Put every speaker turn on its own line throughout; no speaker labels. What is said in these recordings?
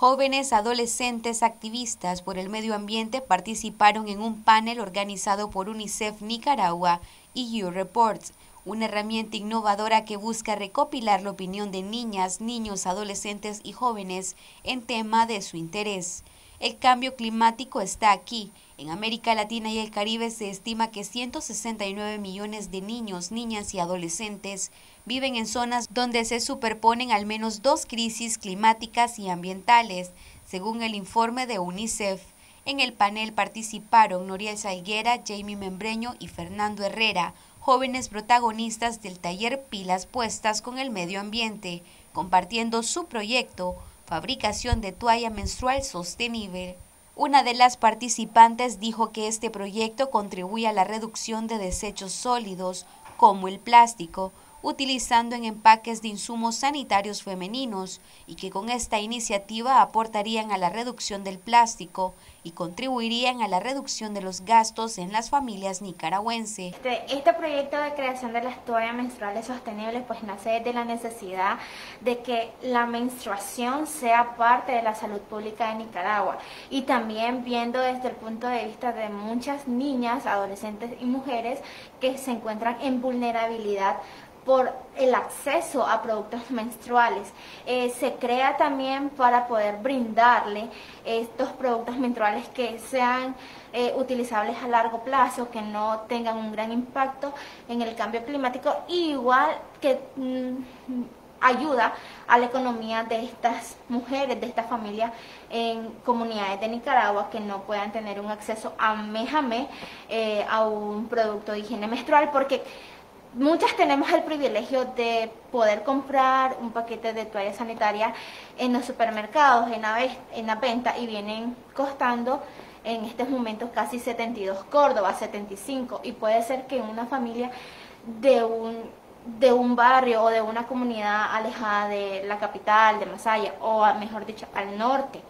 Jóvenes adolescentes activistas por el medio ambiente participaron en un panel organizado por UNICEF Nicaragua y U-Reports, una herramienta innovadora que busca recopilar la opinión de niñas, niños, adolescentes y jóvenes en tema de su interés. El cambio climático está aquí. En América Latina y el Caribe se estima que 169 millones de niños, niñas y adolescentes viven en zonas donde se superponen al menos dos crisis climáticas y ambientales, según el informe de UNICEF. En el panel participaron Noriel Salguera, Jamie Membreño y Fernando Herrera, jóvenes protagonistas del taller Pilas Puestas con el Medio Ambiente, compartiendo su proyecto fabricación de toalla menstrual sostenible. Una de las participantes dijo que este proyecto contribuye a la reducción de desechos sólidos, como el plástico, utilizando en empaques de insumos sanitarios femeninos y que con esta iniciativa aportarían a la reducción del plástico y contribuirían a la reducción de los gastos en las familias nicaragüenses.
Este, este proyecto de creación de las toallas menstruales sostenibles pues nace de la necesidad de que la menstruación sea parte de la salud pública de Nicaragua y también viendo desde el punto de vista de muchas niñas, adolescentes y mujeres que se encuentran en vulnerabilidad por el acceso a productos menstruales. Eh, se crea también para poder brindarle estos productos menstruales que sean eh, utilizables a largo plazo, que no tengan un gran impacto en el cambio climático, igual que mm, ayuda a la economía de estas mujeres, de estas familias en comunidades de Nicaragua que no puedan tener un acceso a mes a eh, un producto de higiene menstrual, porque Muchas tenemos el privilegio de poder comprar un paquete de toalla sanitaria en los supermercados, en la, en la venta, y vienen costando en estos momentos casi 72 Córdoba, 75, y puede ser que una familia de un, de un barrio o de una comunidad alejada de la capital, de Masaya, o mejor dicho, al norte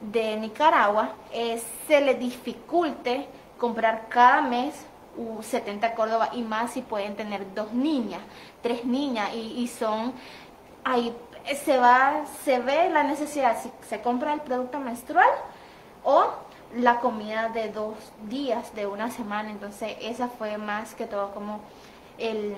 de Nicaragua, eh, se le dificulte comprar cada mes 70 Córdoba y más si pueden tener dos niñas, tres niñas y, son ahí se va, se ve la necesidad, si se compra el producto menstrual o la comida de dos días, de una semana, entonces esa fue más que todo como el,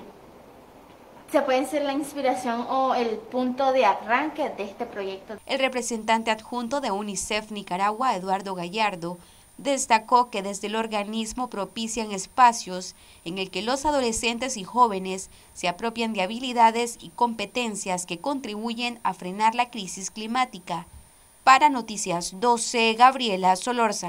se puede ser la inspiración o el punto de arranque de este proyecto.
El representante adjunto de UNICEF Nicaragua, Eduardo Gallardo, destacó que desde el organismo propician espacios en el que los adolescentes y jóvenes se apropian de habilidades y competencias que contribuyen a frenar la crisis climática. Para Noticias 12, Gabriela Solórzano.